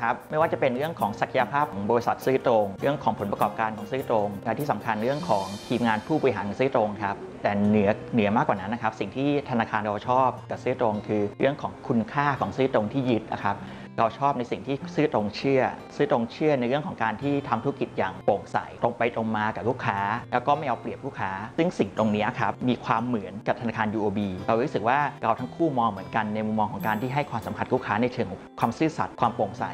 ครับ ไม่ว่าจะเป็นเรื่องของศักยภาพของบริษัทซื้อตรง เรื่องของผลประกอบการของซื้อตรงและที่สำคัญเรื่องของทีมงานผู้บริหารของซื้อตรงครับแต่เหนือเหนือมากกว่านั้นนะครับ สิ่งที่ธนาคารเราชอบกับซื้อตรงคือเรื่องของคุณค่าของซื้อตรงที่ยึดนะครับ เราชอบในสิ่งที่ซื้อตรงเชื่อ ซื้อตรงเชื่อในเรื่องของการที่ทำธุรกิจอย่างโปร่งใสตรงไปตรงมากับลูกค้า แล้วก็ไม่เอาเปรียบลูกค้า ซึ่งสิ่งตรงนี้ครับมีความเหมือนกับธนาคาร UOB เรารู้สึกว่าเราทั้งคู่มองเหมือนกันในมุมมองของการที่ให้ความสำคัญลูกค้าในเชิงความซื่อสัตย์ความโปร่งใส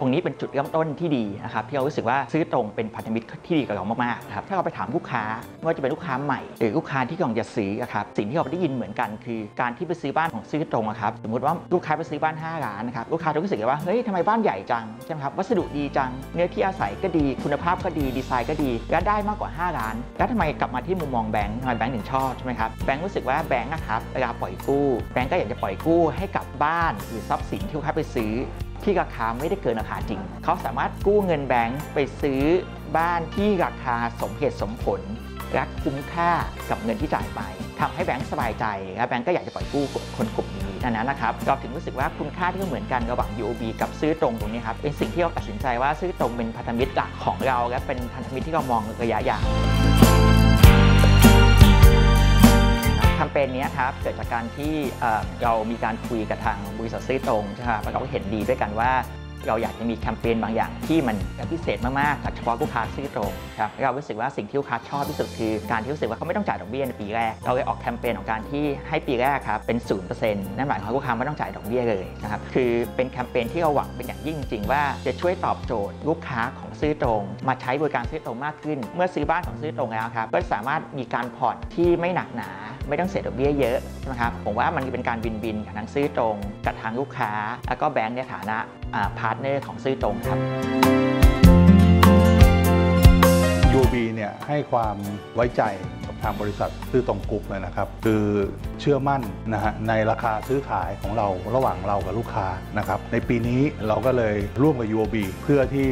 ตรงนี้เป็นจุดเริ่มต้นที่ดีนะครับที่เรารู้สึกว่าซื้อตรงเป็นพันธมิตรที่ดีกับเรามากๆนะครับถ้าเราไปถามลูกค้าไม่ว่าจะเป็นลูกค้าใหม่ หรือลูกค้าที่กำลังจะซื้ออะครับสิ่งที่เราได้ยินเหมือนกันคือการที่ไปซื้อบ้านของซื้อตรงอะครับสมมติว่าลูกค้าไปซื้อบ้าน 5 ล้านนะครับลูกค้าจะรู้สึกว่าเฮ้ยทำไมบ้านใหญ่จังใช่ไหมครับวัสดุดีจัง เนื้อที่อาศัยก็ดี คุณภาพก็ดีดีไซน์ก็ดี และได้มากกว่า 5 ล้าน แล้วทำไมกลับมาที่มุมมองแบงค์ทำไมแบงค์ถึงชอบใช่ไหมครับแบงค์รู้สึกว่าแบงค์นะครับเวลาปล่อยกู้แบงค์ก็อยากจะปล่อยกู้ให้กับบ้านหรือทรัพย์สินที่ลูกค้าไปซื้อ ที่ราคาไม่ได้เกินราคาจริง เขาสามารถกู้เงินแบงก์ไปซื้อบ้านที่ราคาสมเหตุสมผลและคุ้มค่ากับเงินที่จ่ายไปทำให้แบงก์สบายใจและแบงก์ก็อยากจะปล่อยกู้คนกลุ่มนี้ดังนั้นนะครับเราถึงรู้สึกว่าคุณค่าที่เหมือนกันระหว่าง UOB กับซื้อตรงตรงนี้ครับเป็นสิ่งที่เราตัดสินใจว่าซื้อตรงเป็นพันธมิตรหลักของเรา และเป็นพันธมิตรที่เรามองระยะยาว เปญนี้ครับเกิดจากการที่เรามีการคุยกับทางบริษัทซื้อตรงใช่ไหมครับแล้วเราก็เห็นดีด้วยกันว่า เราอยากจะมีแคมเปญบางอย่างที่มันพิเศษมากๆกับเฉพาะลูกค้าซื้อตรงครับเรารู้สึกว่าสิ่งที่ลูกค้าชอบที่สุดคือการที่รู้สึกว่าเขาไม่ต้องจ่ายดอกเบี้ยในปีแรก เราเลยออกแคมเปญของการที่ให้ปีแรกครับเป็น0%นั่นหมายความว่าลูกค้าไม่ต้องจ่ายดอกเบี้ยเลยนะครับคือเป็นแคมเปญที่เราหวังเป็นอย่างยิ่งจริงๆว่าจะช่วยตอบโจทย์ลูกค้าของซื้อตรง มาใช้บริการซื้อตรงมากขึ้น เมื่อซื้อบ้านของซื้อตรงแล้วครับก็สามารถมีการผ่อนที่ไม่หนักหนา ไม่ต้องเสียดอกเบี้ยเยอะใช่ไหมครับผมว่ามันเป็นการ win-win กับทางซื่อตรงกับทางลูกค้า แล้วก็แบงค์ในฐานะ partner ของซื่อตรงครับ UOB เนี่ยให้ความไว้ใจกับทางบริษัทซื่อตรงกรุ๊ปเลยนะครับ คือเชื่อมั่นนะฮะในราคาซื้อขายของเราระหว่างเรากับลูกค้านะครับในปีนี้เราก็เลยร่วมกับ UOB เพื่อที่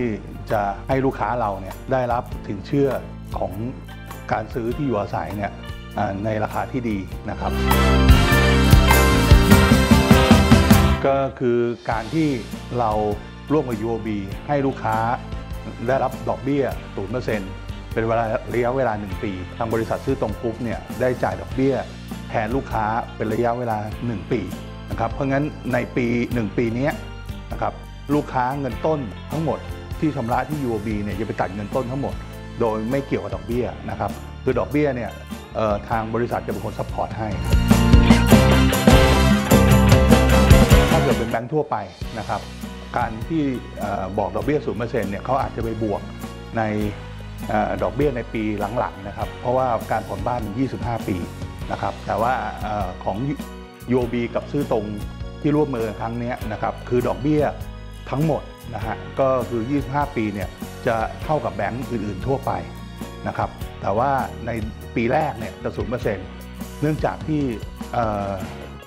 จะให้ลูกค้าเราเนี่ยได้รับสินเชื่อของการซื้อที่อยู่อาศัยเนี่ย ในราคาที่ดีนะครับ ก็คือการที่เราร่วมกับ UOB ให้ลูกค้าได้รับดอกเบี้ย 0%เป็นเวลาระยะเวลา 1 ปี ทางบริษัทซื้อตรงกรุ๊ปเนี่ยได้จ่ายดอกเบี้ย แทนลูกค้าเป็นระยะเวลา 1 ปีนะครับ เพราะงั้นในปี 1 ปีนี้นะครับลูกค้าเงินต้นทั้งหมดที่ชำระที่ UOB เนี่ยจะไปตัดเงินต้นทั้งหมด โดยไม่เกี่ยวกับดอกเบี้ยนะครับ คือดอกเบี้ยเนี่ย ทางบริษัทจะเป็นคน support ให้ ถ้าเกิดเป็นแบงค์ทั่วไปนะครับ การที่บอกดอกเบี้ย0%เปอร์เซ็นต์เนี่ยเขาอาจจะไปบวกในดอกเบี้ยในปีหลังๆนะครับ เพราะว่าการผ่อนบ้านมัน 25 ปีนะครับ แต่ว่าอของ UOB กับซื้อตรงที่ร่วมมือครั้งนี้นะครับ คือดอกเบี้ยทั้งหมดนะฮะ ก็คือ 25 ปีเนี่ยจะเท่ากับแบงก์อื่นๆทั่วไป นะครับ แต่ว่าในปีแรกเนี่ยจะ0%เปอร์เซนต์เนื่องจากที่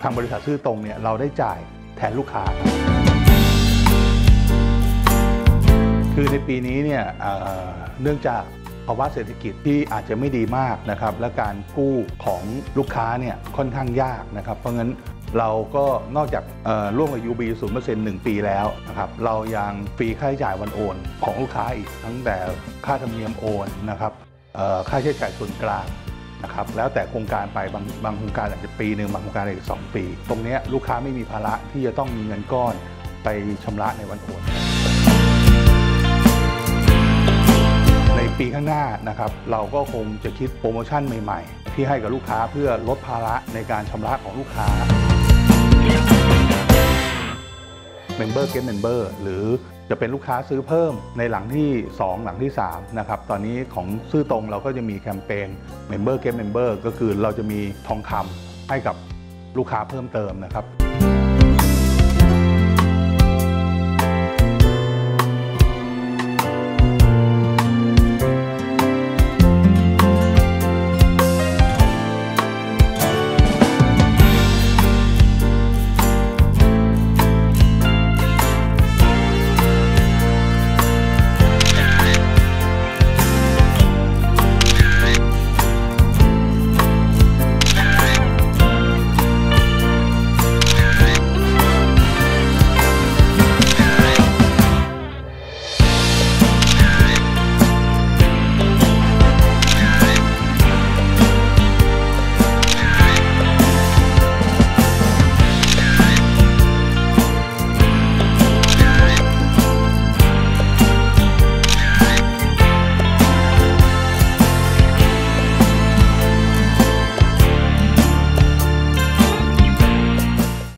ทางบริษัทซื้อตรงเนี่ยเราได้จ่ายแทนลูกค้า คือในปีนี้เนี่ยเนื่องจากภาวะเศรษฐกิจที่อาจจะไม่ดีมากนะครับ และการกู้ของลูกค้าเนี่ยค่อนข้างยากนะครับ เพราะงั้นเราก็นอกจากร่วมกับ UB 0% 1 ปีแล้วนะครับเรายังฟรีค่าใช้จ่ายวันโอนของลูกค้าอีก ทั้งแต่ค่าธรรมเนียมโอนนะครับ ค่าใช้จ่ายส่วนกลางนะครับแล้วแต่โครงการไปบางบางโครงการอาจจะปีหนึ่งบางโครงการอาจจะสองปี ตรงนี้ลูกค้าไม่มีภาระที่จะต้องมีเงินก้อนไปชำระในวันโอนในปีข้างหน้านะครับเราก็คงจะคิดโปรโมชั่นใหม่ ๆ ที่ให้กับลูกค้าเพื่อลดภาระในการชำระของลูกค้า Member Get Member หรือจะเป็นลูกค้าซื้อเพิ่มในหลังที่ 2 หลังที่3นะครับตอนนี้ของซื้อตรงเราก็จะมีแคมเปญ Member Get Member ก็คือเราจะมีทองคำให้กับลูกค้าเพิ่มเติมนะครับ